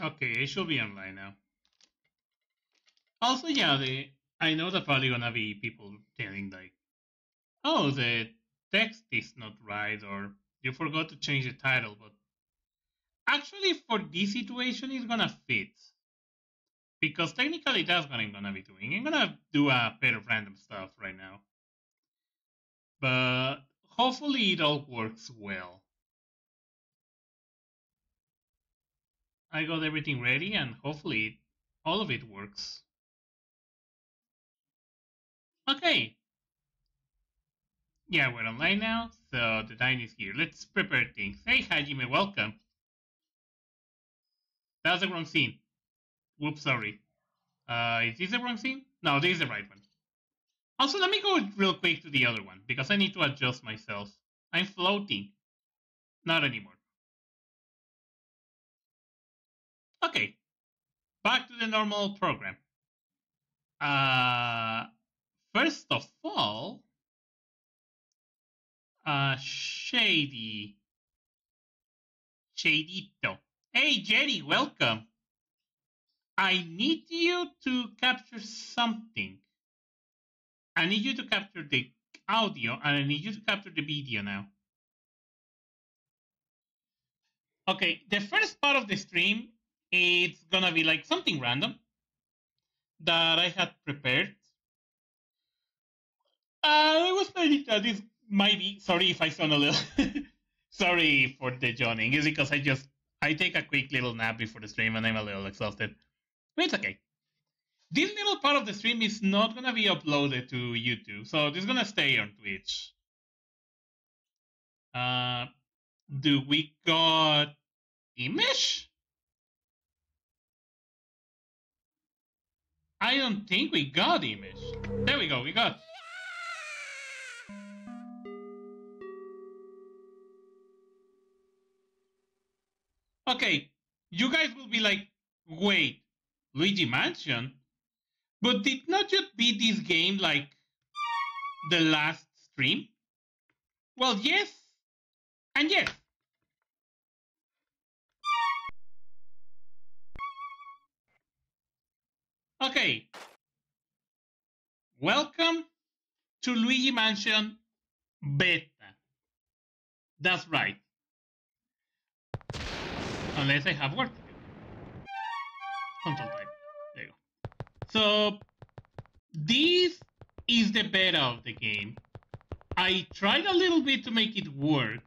Okay, it should be online now. Also, yeah, the I know that probably gonna be people telling like, oh, the text is not right, or you forgot to change the title, but actually for this situation, it's gonna fit. Because technically that's what I'm gonna be doing. I'm gonna do a bit of random stuff right now. But hopefully it all works well. I got everything ready and hopefully all of it works. Okay. Yeah, we're online now, so the time is here. Let's prepare things. Hey, Hajime, welcome. That was the wrong scene. Whoops, sorry. Uh, is this the wrong scene? No, this is the right one. Also, let me go real quick to the other one, because I need to adjust myself. I'm floating. Not anymore. Okay, back to the normal program. Uh, first of all, uh, Shady. Shadito. Hey, Jerry, welcome. I need you to capture something. I need you to capture the audio and I need you to capture the video now. Okay, the first part of the stream it's gonna be like something random that I had prepared. I was planning that this might be. Sorry if I sound a little. sorry for the joining. It's because I just I take a quick little nap before the stream and I'm a little exhausted. But it's okay. This little part of the stream is not gonna be uploaded to YouTube, so this is gonna stay on Twitch. Uh, do we got image? I don't think we got image. There we go, we got. Okay, you guys will be like, wait, Luigi Mansion? But did not just be this game like the last stream? Well, yes, and yes. Okay. Welcome to Luigi Mansion Beta. That's right. Unless I have work to do. Control type. There you go. So, this is the beta of the game. I tried a little bit to make it work.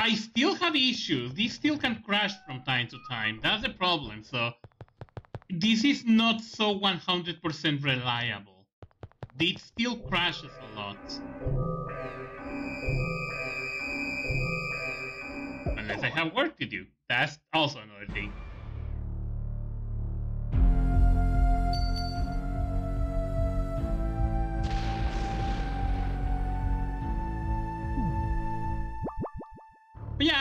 I still have issues. This still can crash from time to time. That's the problem. So this is not so 100% reliable. It still crashes a lot. Unless I have work to do. That's also another thing.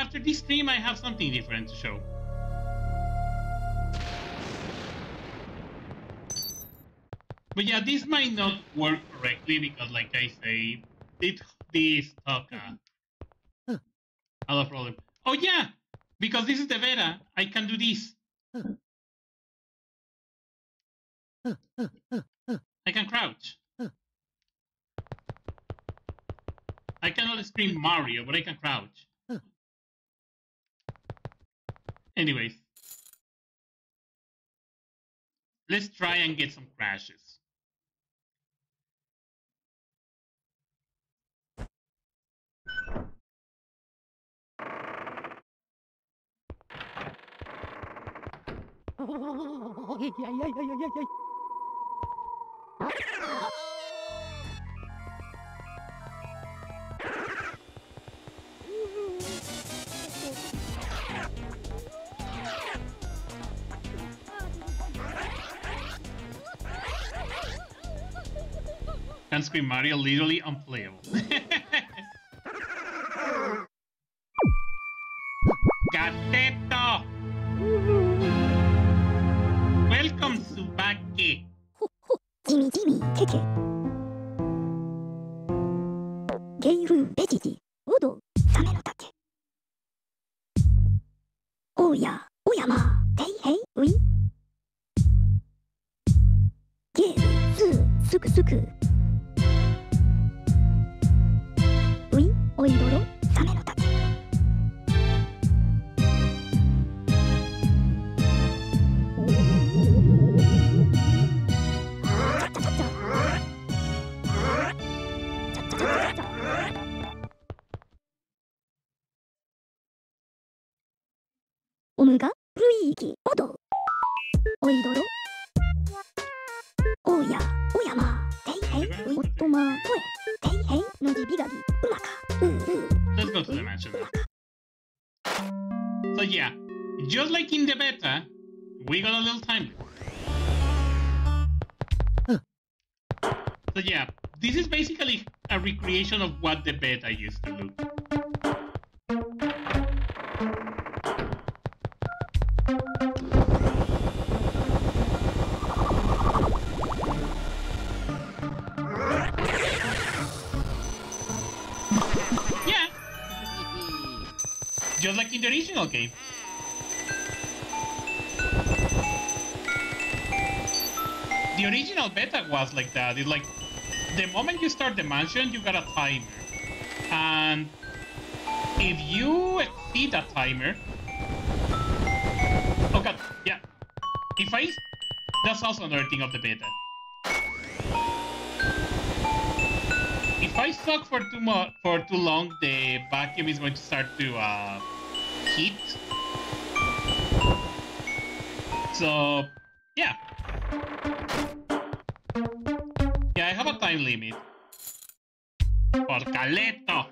After this stream, I have something different to show. But yeah, this might not work correctly because, like I say, it this a lot of problem. Oh yeah, because this is the beta, I can do this. I can crouch. I cannot scream Mario, but I can crouch. Anyways, let's try and get some crashes. Can Scream Mario literally unplayable. Let's go to the mansion. So yeah, just like in the beta, we got a little time. So yeah, this is basically a recreation of what the beta used to look. Like the original game. The original beta was like that. It's like the moment you start the mansion, you got a timer, and if you exceed that timer, oh god, yeah. If I, that's also another thing of the beta. If I suck for too much for too long, the vacuum is going to start to uh, heat. So yeah. Yeah, I have a time limit. Caleto!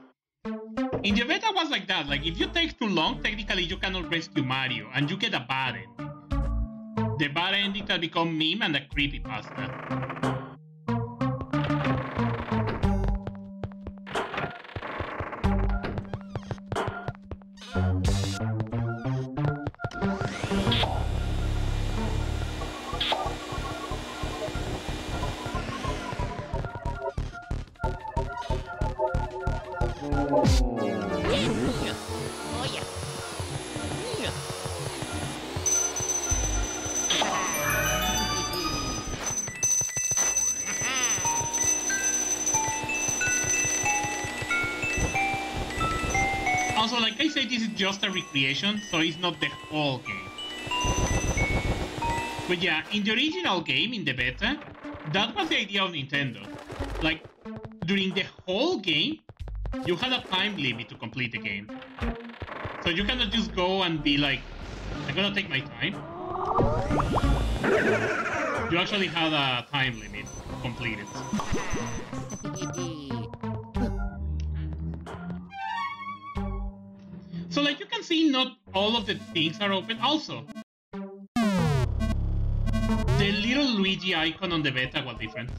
In the beta was like that, like if you take too long, technically you cannot rescue Mario, and you get a bad ending. The bad ending can become meme and a creepypasta. Just a recreation, so it's not the whole game. But yeah, in the original game, in the beta, that was the idea of Nintendo. Like, during the whole game, you had a time limit to complete the game. So you cannot just go and be like, I'm gonna take my time. You actually had a time limit to see, not all of the things are open. Also, the little Luigi icon on the beta was different.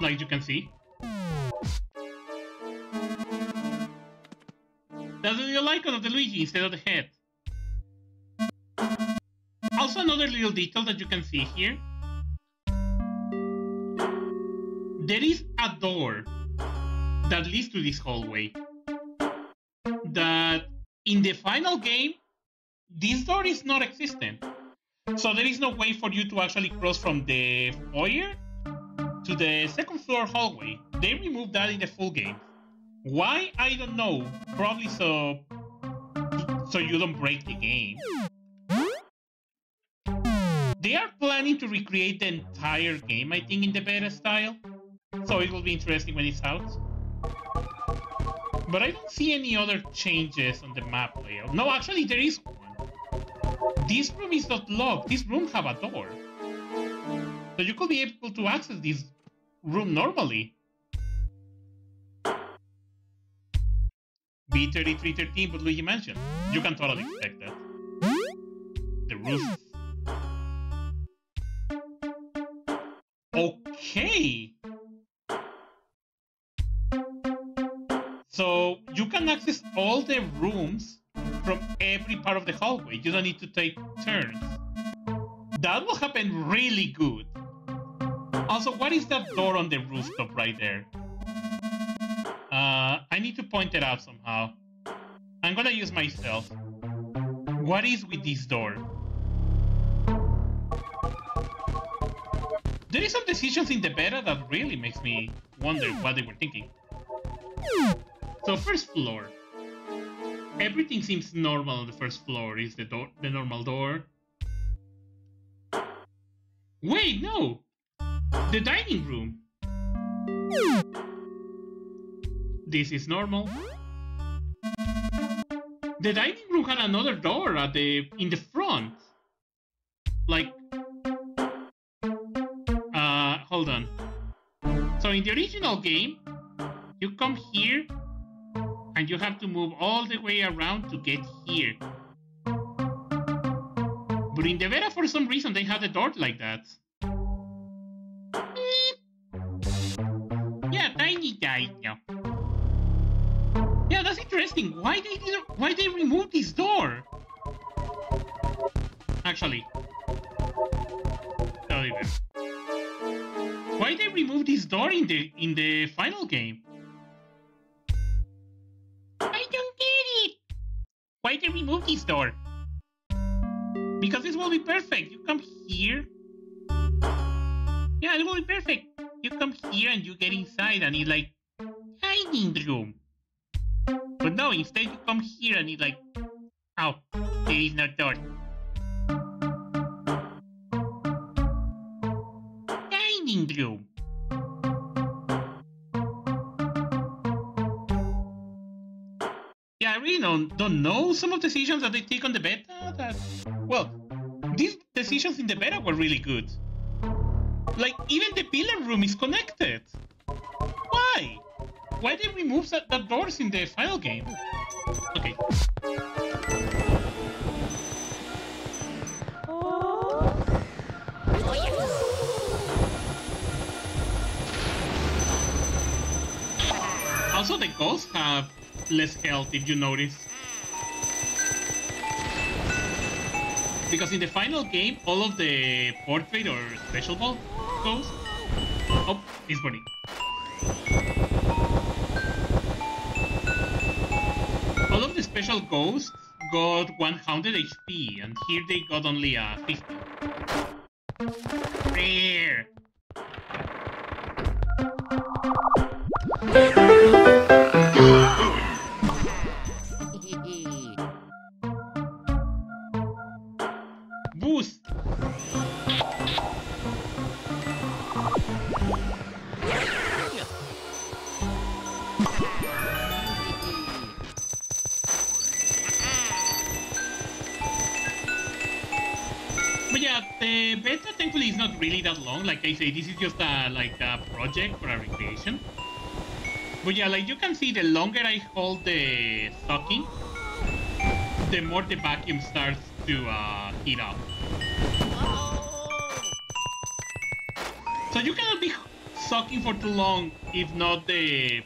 Like you can see. That's the little icon of the Luigi instead of the head. Also another little detail that you can see here. There is a door that leads to this hallway. That in the final game, this door is not existent. So there is no way for you to actually cross from the foyer to the second floor hallway. They removed that in the full game. Why? I don't know. Probably so so you don't break the game. They are planning to recreate the entire game, I think, in the beta style. So it will be interesting when it's out. But I don't see any other changes on the map layout. No, actually there is one. This room is not locked. This room have a door. So you could be able to access this room normally. B3313, but Luigi Mansion. You can totally expect that. The roof. Okay. Can access all the rooms from every part of the hallway. You don't need to take turns. That will happen really good. Also, what is that door on the rooftop right there? Uh, I need to point it out somehow. I'm gonna use myself. What is with this door? There is some decisions in the beta that really makes me wonder what they were thinking. So first floor. Everything seems normal on the first floor. Is the door the normal door? Wait, no! The dining room. This is normal. The dining room had another door at the in the front. Like uh hold on. So in the original game, you come here and you have to move all the way around to get here. But in the beta, for some reason, they have the door like that. Yeah, tiny dino. Yeah, that's interesting. Why they did why they removed this door? Actually, Oliver. Why they remove this door in the in the final game? Why did we move this door? Because this will be perfect. You come here. Yeah, it will be perfect. You come here and you get inside and it's like dining room. But no, instead you come here and it's like, oh, there is no door. Dining room. Really don't, don't know some of the decisions that they take on the beta. That well, these decisions in the beta were really good. Like even the pillar room is connected. Why? Why they remove that, that doors in the final game? Okay. Also, the ghosts have less health if you notice. Because in the final game, all of the portrait or special ball ghosts. Oh, it's burning. All of the special ghosts got 100 HP, and here they got only uh, 50. There. Say, this is just a like a project for a recreation. But yeah, like you can see, the longer I hold the sucking, the more the vacuum starts to uh, heat up. So you cannot be sucking for too long if not the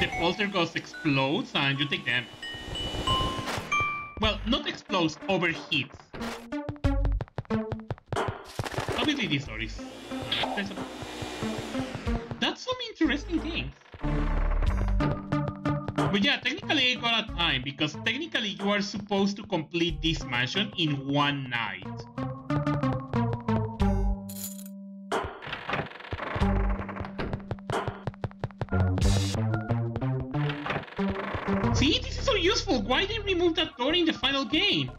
the poltergust explodes and you take damage. Well, not explodes, overheats. Story is. That's some interesting things. But yeah, technically I got a time because technically you are supposed to complete this mansion in one night. See, this is so useful. Why did they remove that door in the final game?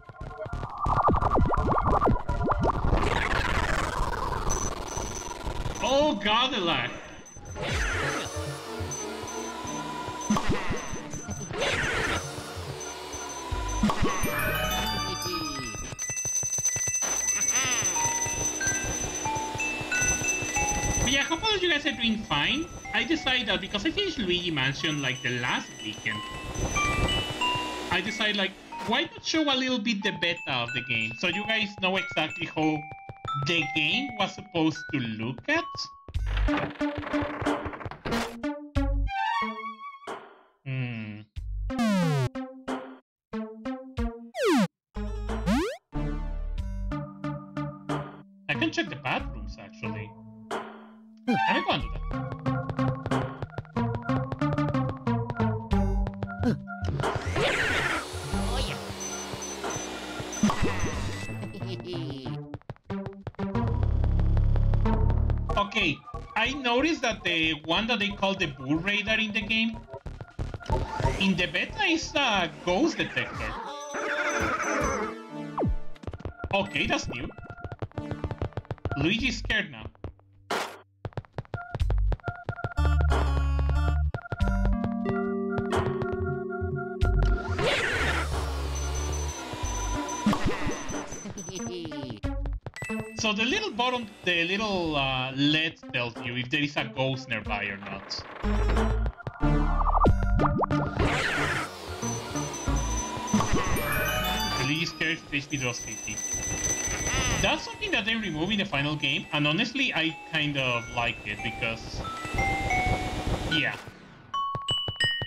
Oh god, the lag. But yeah, hope all you guys are doing fine. I decided that because I finished Luigi Mansion like the last weekend, I decided like, why not show a little bit the beta of the game so you guys know exactly how the game was supposed to look at? Noticed that the one that they call the Boo Radar in the game, in the beta is a ghost detector. Okay, that's new. Luigi's scared now. So the little bottom, the little uh, LED tells you if there is a ghost nearby or not. Release scared HP draws 50. That's something that they remove in the final game, and honestly, I kind of like it because, yeah.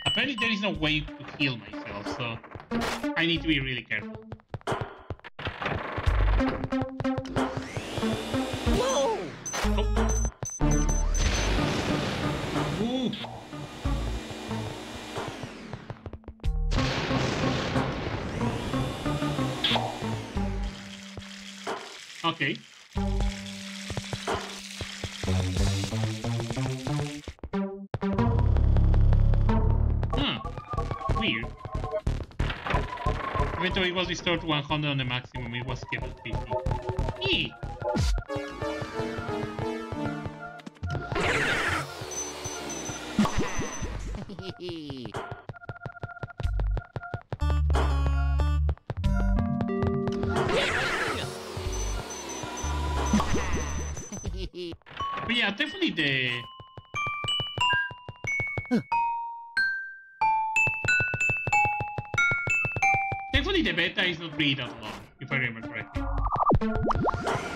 Apparently, there is no way to heal myself, so I need to be really careful. Okay. Hmm. Weird. It was restored to 100 on the maximum, it was kept at 50. Eee. But the. Definitely the beta is not really that long, if I remember correctly.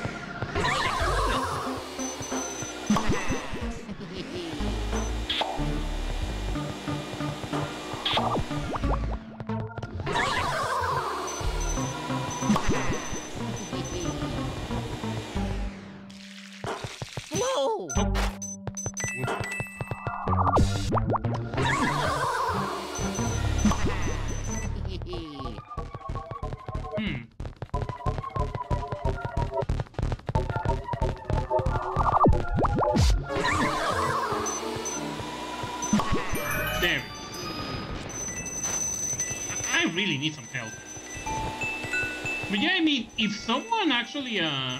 Actually uh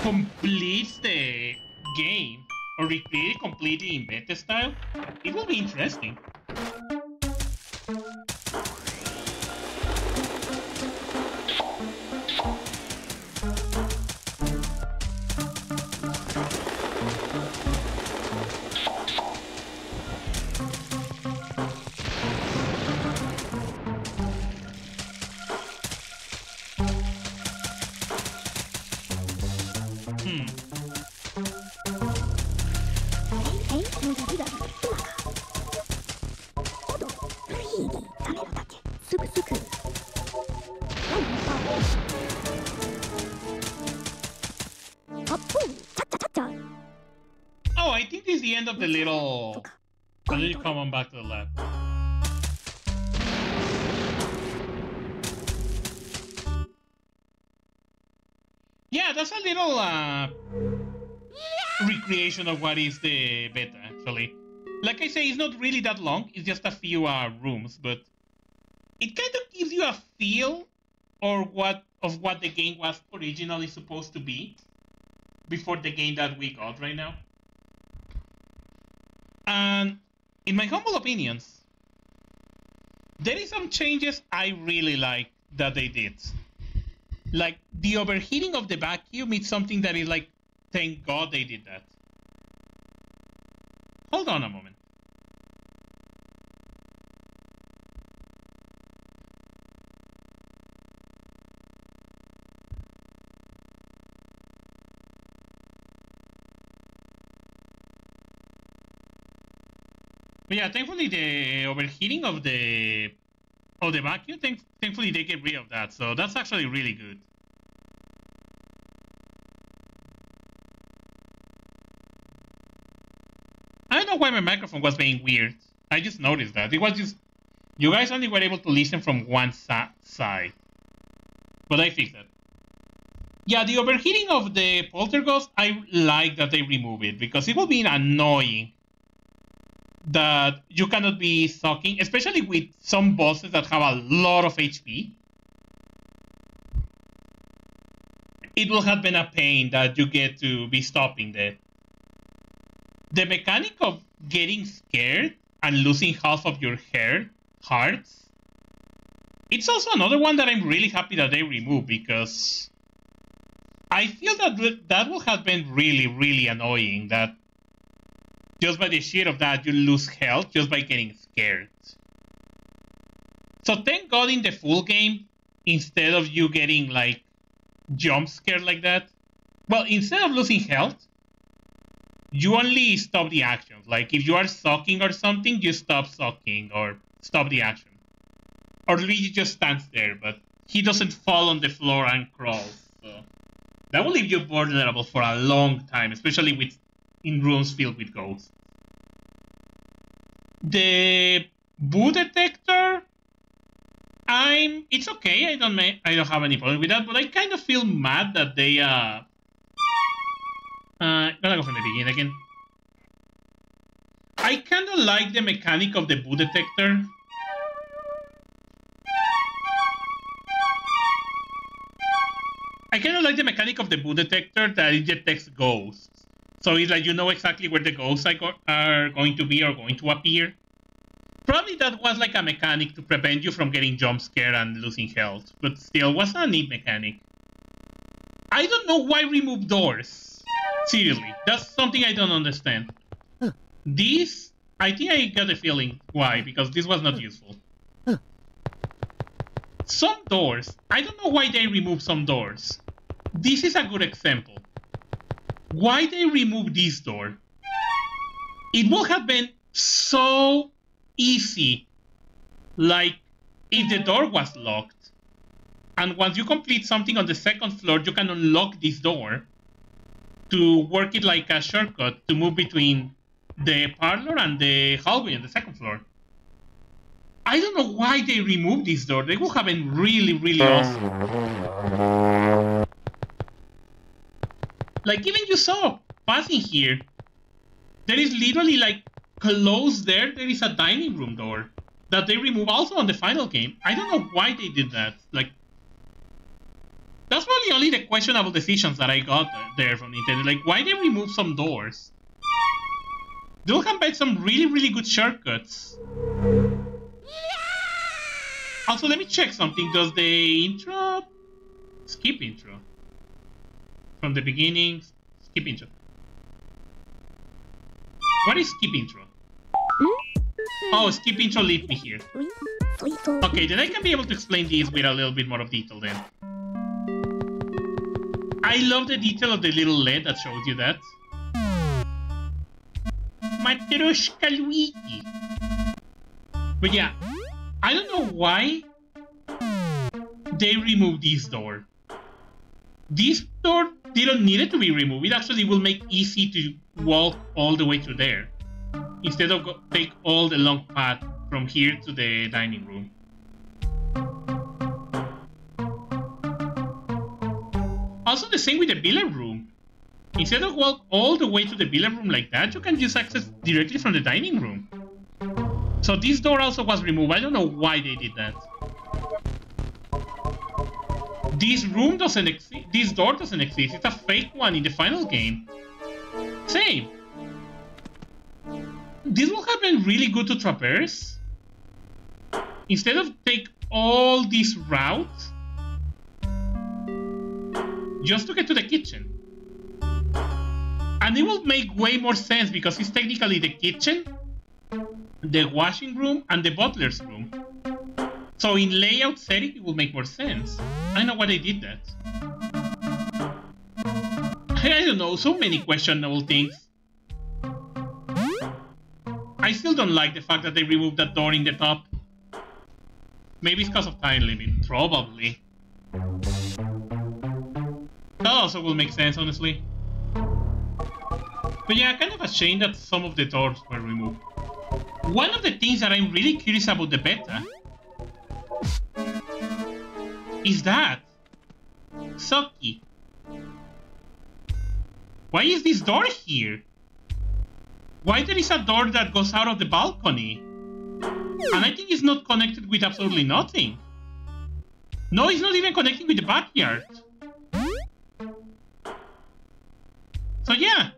completes the game or recreate it completely in beta style, it will be interesting. Of the little. とか So then you come on back to the lab. Yeah, that's a little uh, recreation of what is the beta, actually. Like I say, it's not really that long. It's just a few uh, rooms, but it kind of gives you a feel or what of what the game was originally supposed to be before the game that we got right now. And in my humble opinions, there is some changes I really like that they did. Like the overheating of the vacuum is something that is like, thank God they did that. Hold on a moment. Yeah, thankfully the overheating of the of the vacuum, thank, thankfully they get rid of that. So that's actually really good. I don't know why my microphone was being weird. I just noticed that. It was just you guys only were able to listen from one si- side. But I fixed that. Yeah, the overheating of the poltergust, I like that they remove it because it will be annoying that you cannot be sucking, especially with some bosses that have a lot of HP. It will have been a pain that you get to be stopping that. The mechanic of getting scared and losing half of your hair, hearts, it's also another one that I'm really happy that they removed because I feel that that would have been really, really annoying that just by the sheer of that you lose health just by getting scared. So thank God in the full game, instead of you getting like jump scared like that, well, instead of losing health, you only stop the action. Like if you are sucking or something, you stop sucking or stop the action. Or Luigi just stands there, but he doesn't fall on the floor and crawls. So that will leave you vulnerable for a long time, especially with in rooms filled with ghosts. The boo detector, I'm it's okay. I don't make, I don't have any problem with that, but I kind of feel mad that they uh uh gonna go from the beginning again. I kind of like the mechanic of the boo detector I kind of like the mechanic of the boo detector that it detects ghosts. So it's like you know exactly where the ghosts are, going to be or going to appear. Probably that was like a mechanic to prevent you from getting jump scared and losing health, but still was a neat mechanic. I don't know why remove doors. Seriously, that's something I don't understand. This, I think I got a feeling why, because this was not useful. Some doors, I don't know why they remove some doors this is a good example. Why they remove this door? It would have been so easy, like if the door was locked, and once you complete something on the second floor, you can unlock this door to work it like a shortcut to move between the parlor and the hallway on the second floor. I don't know why they removed this door. They would have been really, really oh. awesome. Like even you saw passing here, there is literally like close there. There is a dining room door that they remove also on the final game. I don't know why they did that. Like that's probably only the questionable decisions that I got there from Nintendo. Like why they remove some doors? They'll come back some really really good shortcuts. Also, let me check something. Does the intro skip intro? From the beginning, skip intro. What is skip intro? Hmm? Oh, skip intro lead me here. Okay, then I can be able to explain these with a little bit more of detail then. I love the detail of the little LED that shows you that. Matryoshka Luigi. But yeah, I don't know why they removed this door. This door didn't need it to be removed. It actually will make easy to walk all the way to there. Instead of go, take all the long path from here to the dining room. Also the same with the billiard room. Instead of walk all the way to the billiard room like that, you can just access directly from the dining room. So this door also was removed. I don't know why they did that. This room doesn't exist. This door doesn't exist. It's a fake one in the final game. Same. This will have been really good to traverse. Instead of take all this route, just to get to the kitchen. And it will make way more sense because it's technically the kitchen, the washing room, and the butler's room. So in layout setting, it will make more sense. I know why they did that. I don't know, so many questionable things. I still don't like the fact that they removed that door in the top. Maybe it's because of time limit, probably. That also will make sense, honestly. But yeah, kind of a shame that some of the doors were removed. One of the things that I'm really curious about the beta is that Soki, Why is this door here? Why there is a door that goes out of the balcony? And I think it's not connected with absolutely nothing. No, it's not even connected with the backyard. So yeah,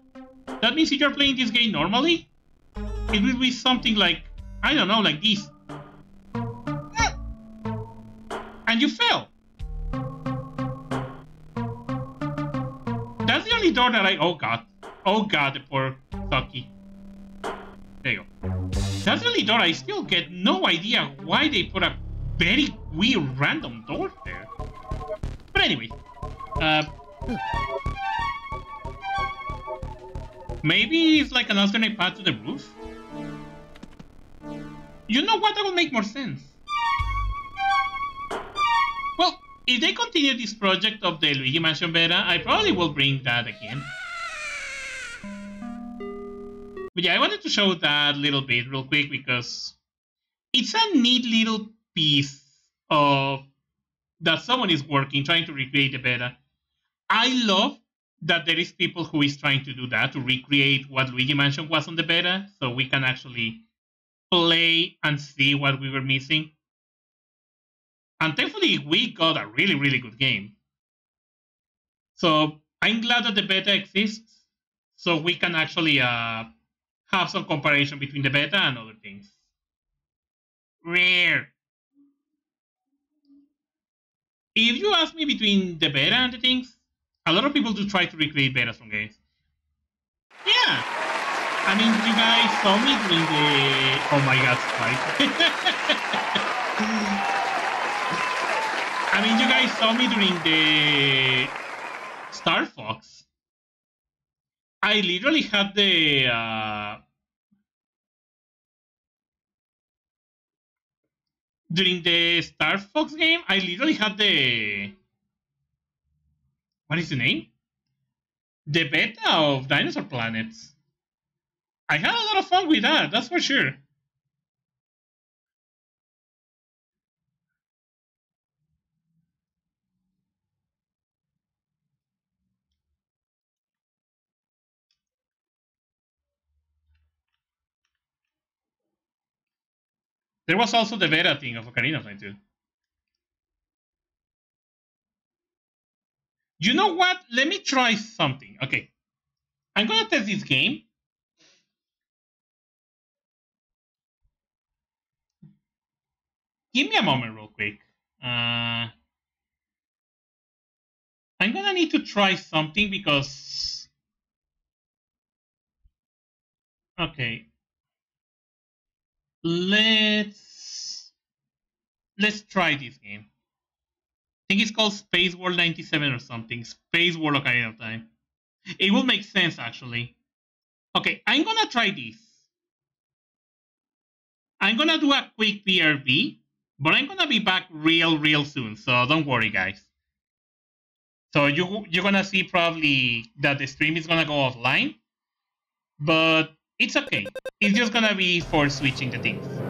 that means if you're playing this game normally, it will be something like, I don't know, like this. And you fail. Only door that I... Oh god. Oh god, the poor Saki. There you go. That's only door I still get no idea why they put a very weird random door there. But anyway. Uh, maybe it's like an alternate path to the roof? You know what? That would make more sense. If they continue this project of the Luigi Mansion beta, I probably will bring that again. But yeah, I wanted to show that little bit real quick because it's a neat little piece of that someone is working trying to recreate the beta. I love that there is people who is trying to do that to recreate what Luigi Mansion was on the beta, so we can actually play and see what we were missing. And thankfully, we got a really, really good game. So I'm glad that the beta exists, so we can actually uh, have some comparison between the beta and other things. Rare. If you ask me between the beta and the things, a lot of people do try to recreate betas from games. Yeah. I mean, you guys saw me doing the... Oh my god, Spike. I mean, you guys saw me during the Star Fox. I literally had the uh, during the Star Fox game. I literally had the what is the name? The beta of Dinosaur Planets. I had a lot of fun with that. That's for sure. There was also the Vera thing of Ocarina of Time too. You know what? Let me try something. Okay. I'm gonna test this game. Give me a moment real quick. Uh, I'm gonna need to try something because... Okay let's let's try this game. I think it's called Space World 97 or something. Space World Ocarina of Time. It will make sense actually. Okay, I'm gonna try this. I'm gonna do a quick BRB, but I'm gonna be back real, real soon, so don't worry, guys. So you you're gonna see probably that the stream is gonna go offline, but it's okay. It's just gonna be for switching the things.